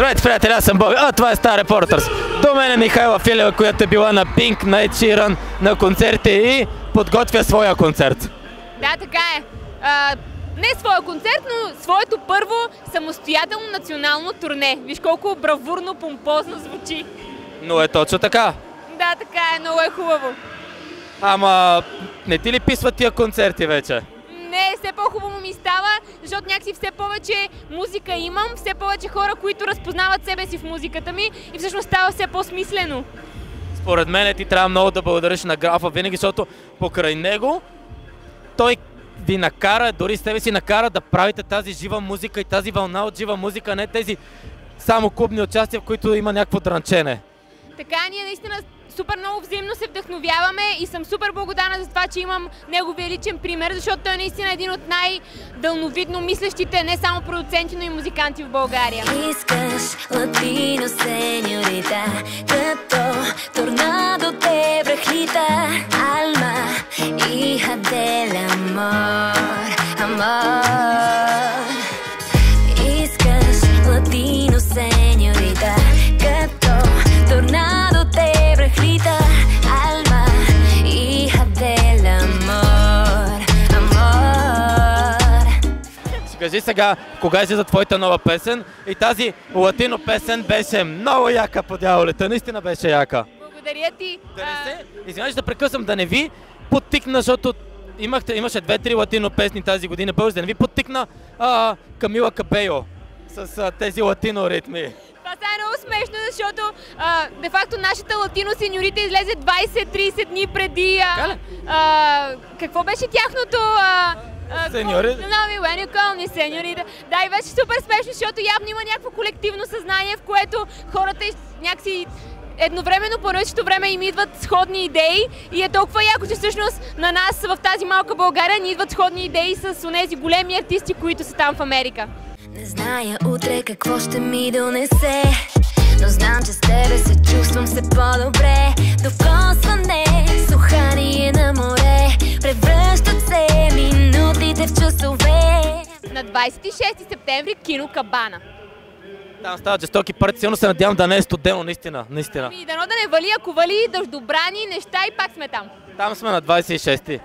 Здравейте, приятели, аз съм Боби. А, това е Стар Репортърс. До мен е Михайла Филева, която е била на Пинк, на Ed Sheeran, на концерти и подготвя своя концерт. Да, така е. А, не своя концерт, но своето първо самостоятелно национално турне. Виж колко бравурно, помпозно звучи. Но е точно така. Да, така е, много е хубаво. Ама не ти ли писват тия концерти вече? Не, все по-хубаво ми става, защото някакси все повече музика имам, все повече хора, които разпознават себе си в музиката ми и всъщност става все по-смислено. Според мен ти трябва много да благодариш на графа винаги, защото покрай него той ви накара, дори с тебе си накара да правите тази жива музика и тази вълна от жива музика, не тези само клубни участия, в които има някакво дранчене. Така, ние наистина супер много взаимно се вдъхновяваме и съм супер благодарна за това, че имам неговия личен пример, защото той е наистина един от най-дълновидно мислещите не само продуценти, но и музиканти в България. Искаш латино сеньорита, като торнадо те връхлита. Алма, hija del amor, amor. Кажи сега, кога излиза твоята нова песен и тази латино песен беше много яка по дяволите, наистина беше яка. Благодаря ти. Да не се, извинявай, да прекъсвам, да не ви подтикна, защото имахте, имаше две-три латино песни тази година, български, да не ви подтикна а, Камила Кабейо с а, тези латино ритми. Това е много смешно, защото а, де факто нашата латино сеньорита излезе 20-30 дни преди. А, а, какво беше тяхното? А, when you call me сеньорита. Да, и беше супер смешно, защото явно има някакво колективно съзнание, в което хората някакси едновременно по същото време им идват сходни идеи и е толкова яко, че всъщност на нас в тази малка България ни идват сходни идеи с онези големи артисти, които са там в Америка. Не зная утре какво ще ми донесе Но знам, че с тебе се чувствам все по-добре Докосване, 26 септември кино Кабана. Там стават жестоки парти, силно се надявам да не е студено, наистина, наистина. Ми, дано да не вали, ако вали дъждобрани неща и пак сме там. Там сме на 26-ти.